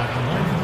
Back online.